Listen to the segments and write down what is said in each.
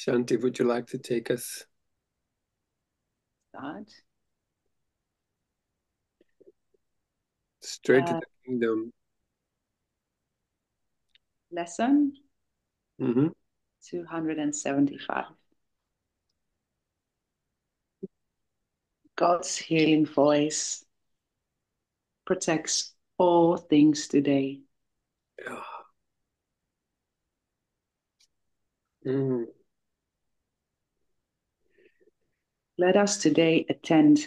Shanti, would you like to take us? Start. Straight to Uh, the kingdom. Lesson hmm 275. God's healing voice protects all things today. Yeah. Mm. Let us today attend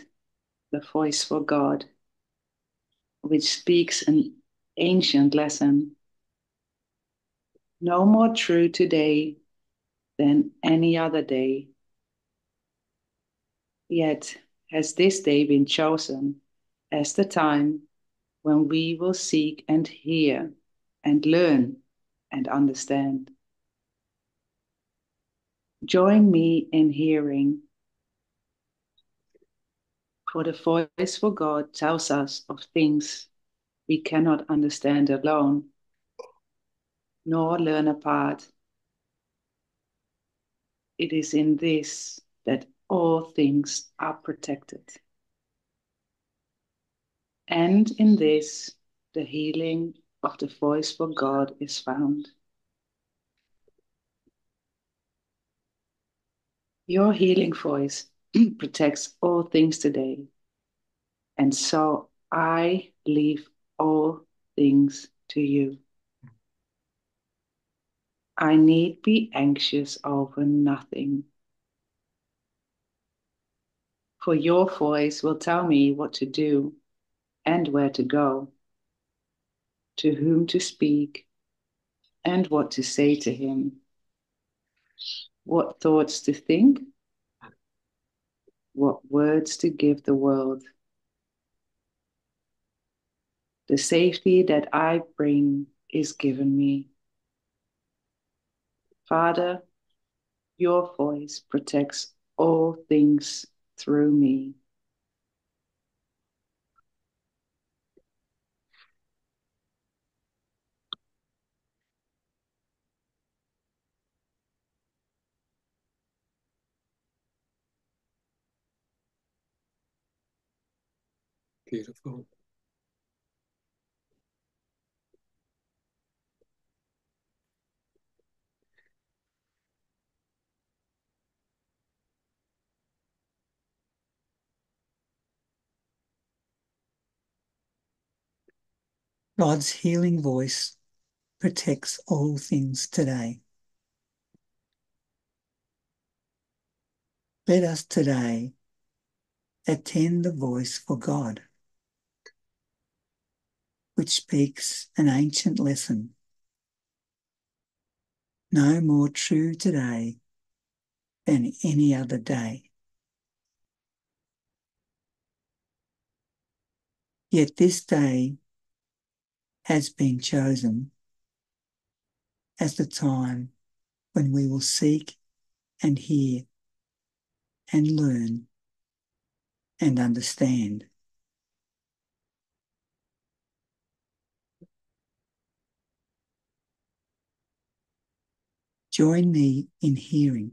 the voice for God, which speaks an ancient lesson. No more true today than any other day. Yet has this day been chosen as the time when we will seek and hear and learn and understand. Join me in hearing, for the voice for God tells us of things we cannot understand alone, nor learn apart. It is in this that all things are protected. And in this, the healing of the voice for God is found. Your healing voice protects all things today. And so I leave all things to you. I need be anxious over nothing. For your voice will tell me what to do and where to go, to whom to speak, and what to say to him, what thoughts to think, what words to give the world. The safety that I bring is given me. Father, your voice protects all things through me. Beautiful. God's healing voice protects all things today. Let us today attend the voice for God, which speaks an ancient lesson. No more true today than any other day. Yet this day has been chosen as the time when we will seek and hear and learn and understand. Join me in hearing.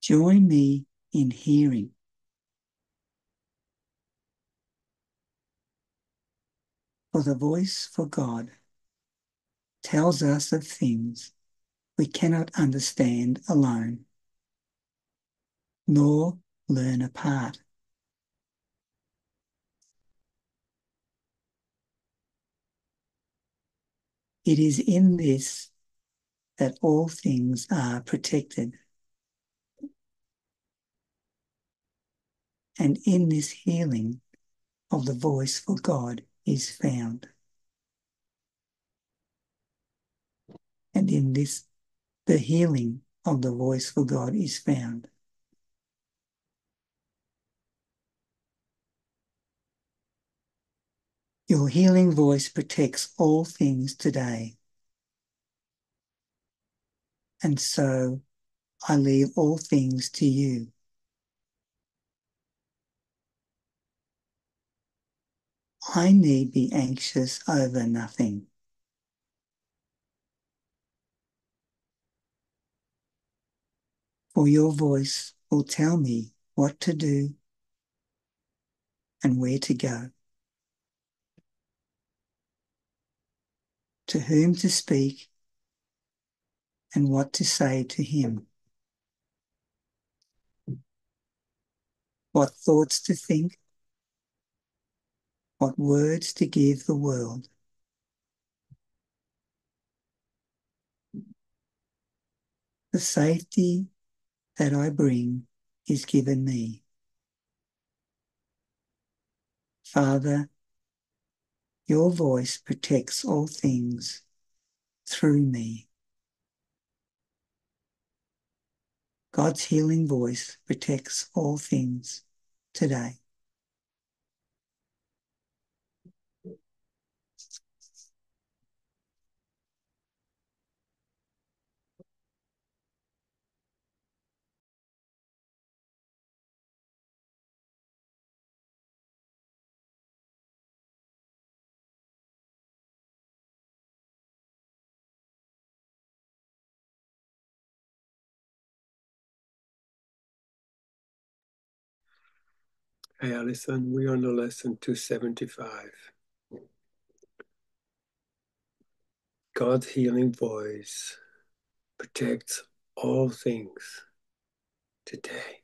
Join me in hearing. For the voice for God tells us of things we cannot understand alone, nor learn apart. It is in this that all things are protected. And in this healing of the voice for God is found. And in this, the healing of the voice for God is found. Your healing voice protects all things today. And so I leave all things to you. I need be anxious over nothing. For your voice will tell me what to do and where to go, to whom to speak and what to say to him, what thoughts to think, what words to give the world. The safety that I bring is given me. Father, your voice protects all things through me. God's healing voice protects all things today. Hey, Alison, we're on the lesson 275. God's healing voice protects all things today.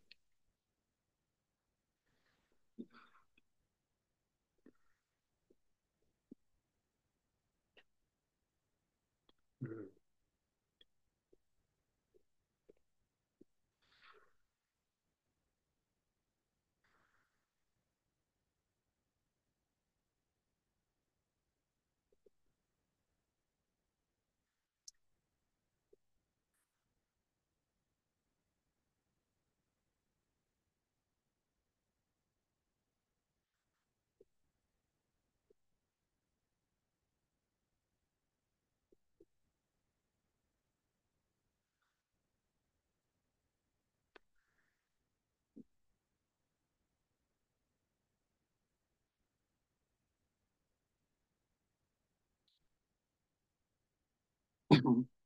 home.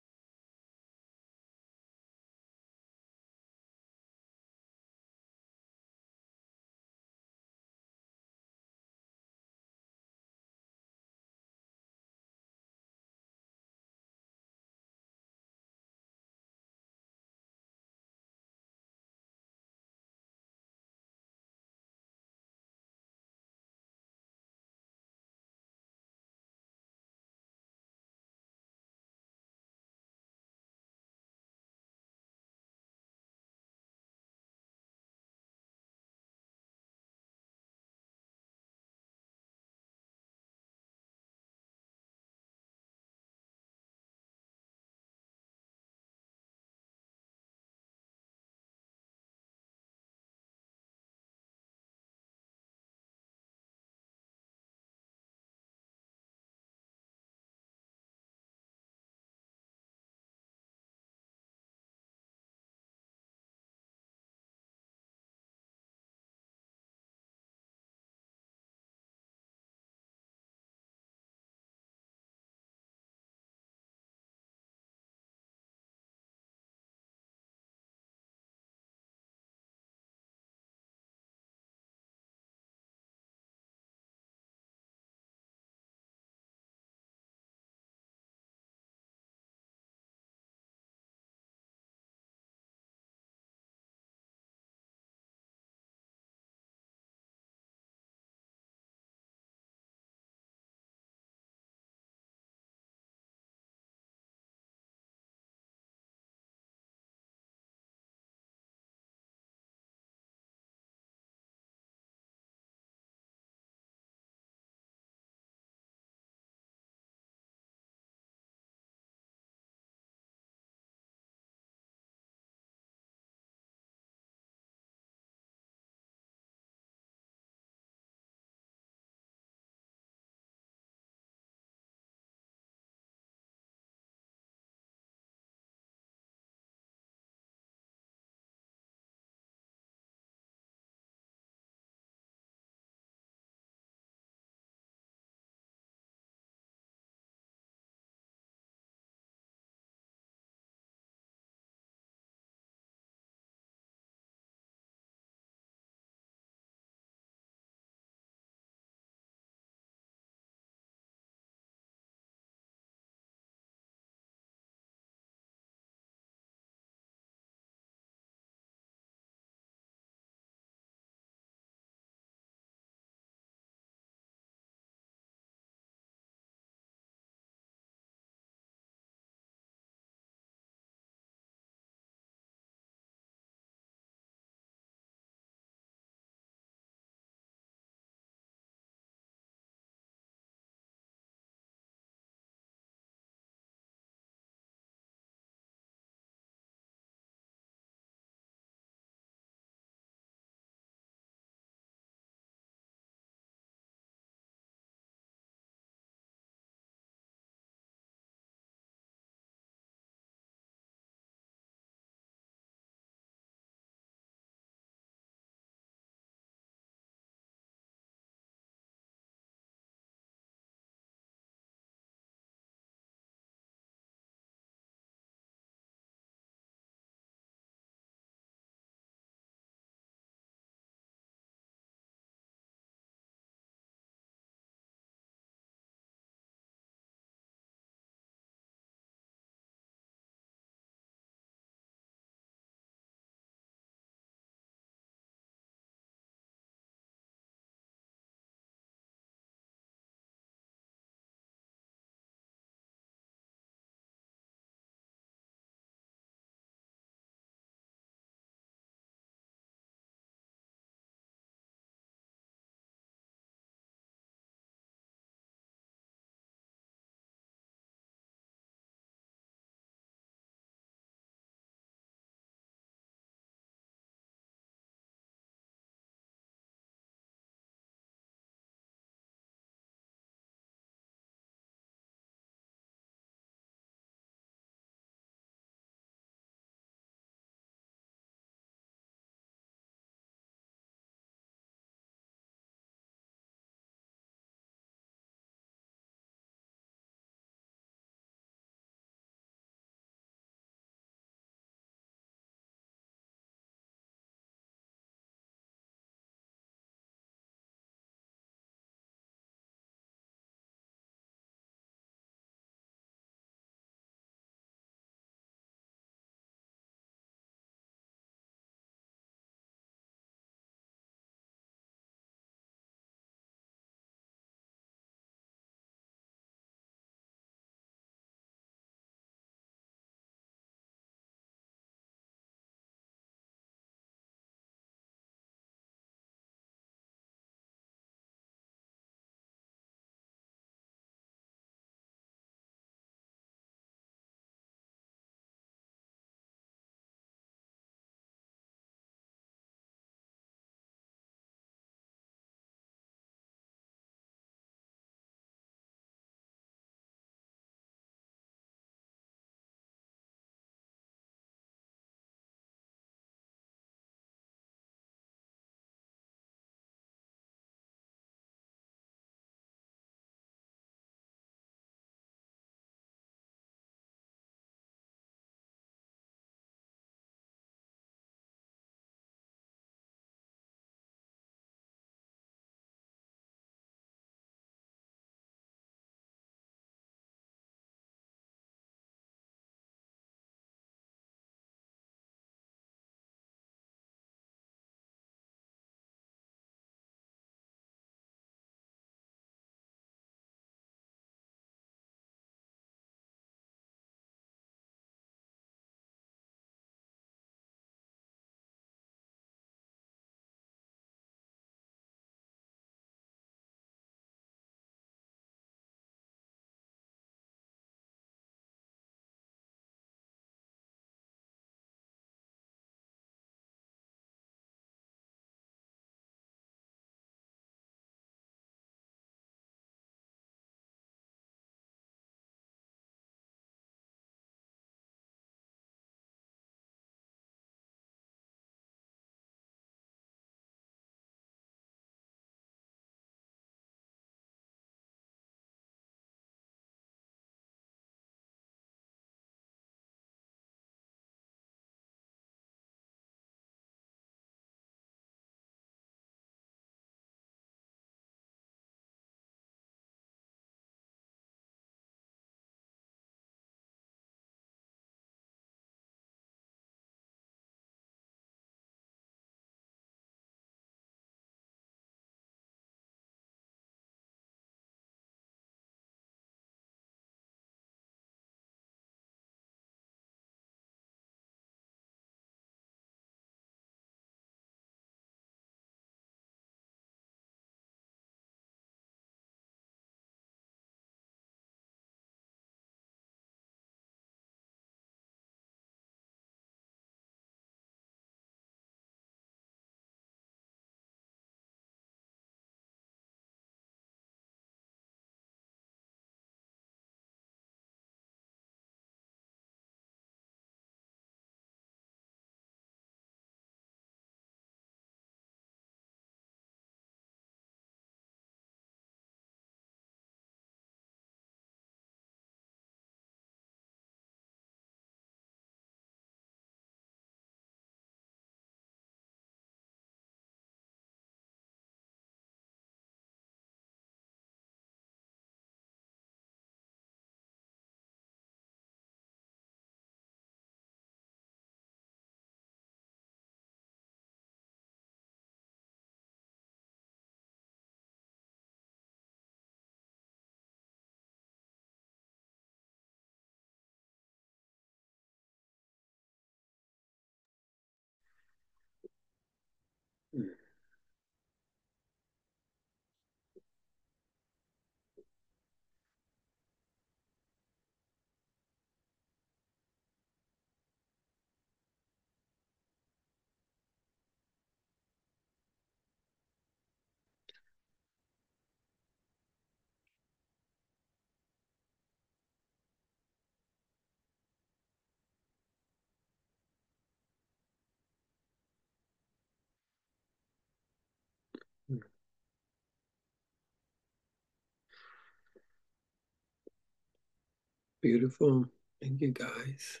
Beautiful. Thank you, guys.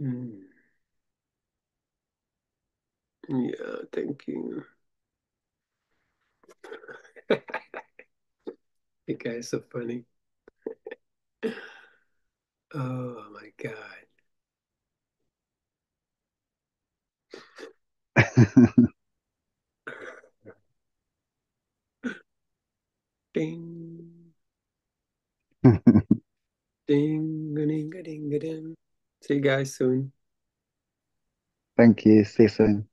Mm. Yeah, thank you. you guys are funny. oh my God. Ding. ding, ding, ding, ding. See you guys soon. Thank you. See you soon.